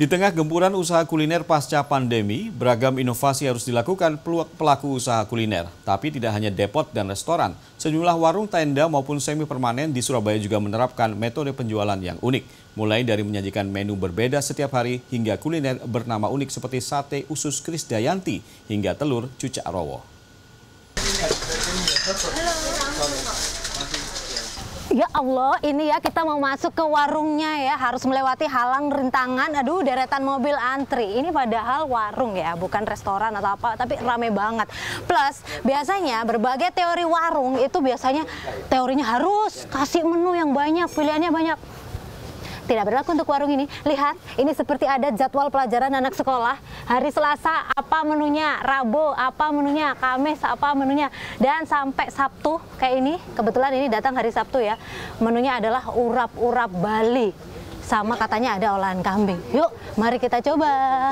Di tengah gempuran usaha kuliner pasca pandemi, beragam inovasi harus dilakukan pelaku usaha kuliner. Tapi tidak hanya depot dan restoran, sejumlah warung tenda maupun semi permanen di Surabaya juga menerapkan metode penjualan yang unik. Mulai dari menyajikan menu berbeda setiap hari hingga kuliner bernama unik seperti sate usus Krisdayanti hingga telur cucak rowo. Ya Allah, ini ya kita mau masuk ke warungnya ya, harus melewati halang rintangan, aduh deretan mobil antri. Ini padahal warung ya, bukan restoran atau apa, tapi rame banget. Plus, biasanya berbagai teori warung itu biasanya teorinya harus kasih menu yang banyak, pilihannya banyak tidak berlaku untuk warung ini. Lihat, ini seperti ada jadwal pelajaran anak sekolah. Hari Selasa apa menunya, Rabu apa menunya, Kamis apa menunya, dan sampai Sabtu kayak ini. Kebetulan ini datang hari Sabtu ya. Menunya adalah urap-urap Bali. Sama katanya ada olahan kambing. Yuk, mari kita coba.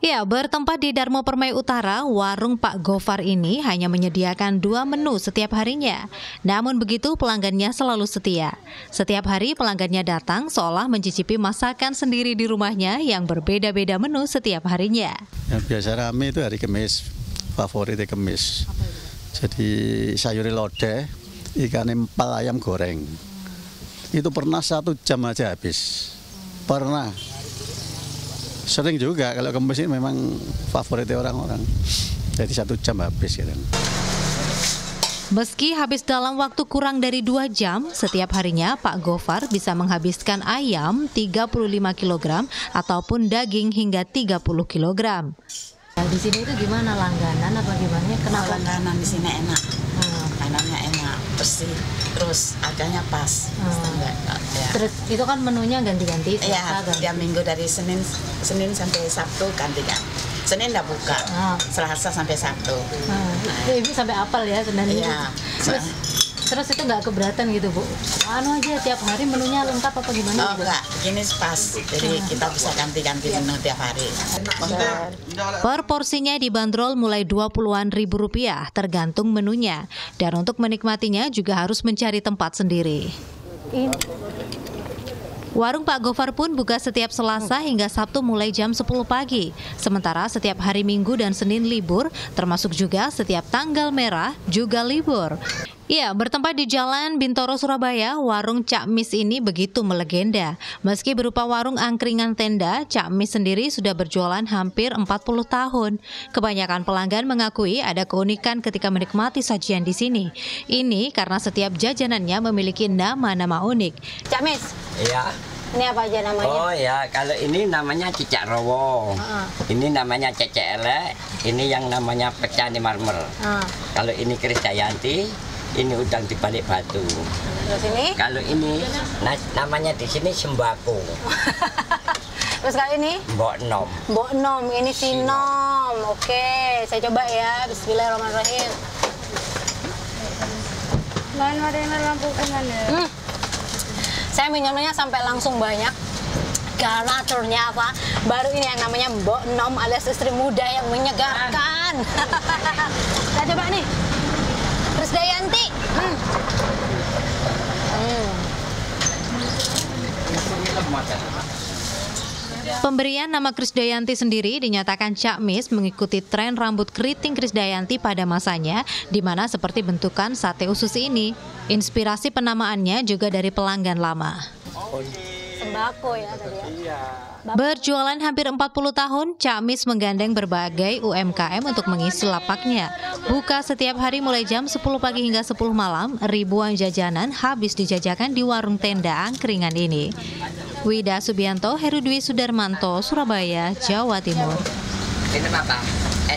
Ya, bertempat di Darmo Permai Utara, warung Pak Gofar ini hanya menyediakan dua menu setiap harinya. Namun begitu pelanggannya selalu setia. Setiap hari pelanggannya datang seolah mencicipi masakan sendiri di rumahnya yang berbeda-beda menu setiap harinya. Yang biasa rame itu hari Kamis, favoritnya Kamis. Jadi sayur lodeh, ikan empal ayam goreng. Itu pernah satu jam aja habis. Pernah Sering juga kalau kemis ini memang favoritnya orang-orang. Jadi satu jam habis gitu. Meski habis dalam waktu kurang dari dua jam, setiap harinya Pak Gofar bisa menghabiskan ayam 35 kg ataupun daging hingga 30 kg. Nah, di sini itu gimana langganan apa gimana? Kenapa langganan di sini enak? Bersih, terus harganya pas. Hmm. Ya. Terus itu kan menunya ganti-ganti? Iya, tiap minggu dari Senin Senin sampai Sabtu ganti-ganti. Senin udah buka, hmm. Selasa sampai Sabtu. Hmm. Nah, Ibu sampai apal ya sebenarnya? Terus, terus itu nggak keberatan gitu bu? Anu aja tiap hari menunya lengkap apa gimana oh enggak begini pas. Jadi kita bisa ganti-ganti menu tiap hari. Per porsinya dibanderol mulai 20-an ribu rupiah tergantung menunya. Dan untuk menikmatinya juga harus mencari tempat sendiri. Ini. Warung Pak Gofar pun buka setiap Selasa hingga Sabtu mulai jam 10 pagi. Sementara setiap hari Minggu dan Senin libur, termasuk juga setiap tanggal merah juga libur. Ya, bertempat di Jalan Bintoro Surabaya, warung Cak Mis ini begitu melegenda. Meski berupa warung angkringan tenda, Cak Mis sendiri sudah berjualan hampir 40 tahun. Kebanyakan pelanggan mengakui ada keunikan ketika menikmati sajian di sini. Ini karena setiap jajanannya memiliki nama-nama unik. Cak Mis. Iya. Ini apa aja namanya? Oh ya, kalau ini namanya cicak rowo. Uh. Ini namanya cecek elek. Ini yang namanya pecah di marmer. Uh. Kalau ini Krisdayanti, ini udang di balik batu. Terus ini? Kalau ini nah, namanya di sini sembako. Terus kali ini? Mbok nom. Mbok nom, ini sinom. Oke, saya coba ya. Bismillahirrahmanirrahim. Lain ada lampu ya. Hmm. Saya minumnya sampai langsung banyak karena turnya apa? Baru ini yang namanya Mbok Nom alias istri muda yang menyegarkan. Kita coba nih. Pemberian nama Krisdayanti sendiri dinyatakan Cak Mis mengikuti tren rambut keriting Krisdayanti pada masanya, di mana seperti bentukan sate usus ini. Inspirasi penamaannya juga dari pelanggan lama. Sembako ya tadi ya. Iya. Berjualan hampir 40 tahun, Camis menggandeng berbagai UMKM untuk mengisi lapaknya. Buka setiap hari mulai jam 10 pagi hingga 10 malam, ribuan jajanan habis dijajakan di warung tenda angkringan ini. Wida Subianto, Herudwi Sudarmanto, Surabaya, Jawa Timur. Ini apa?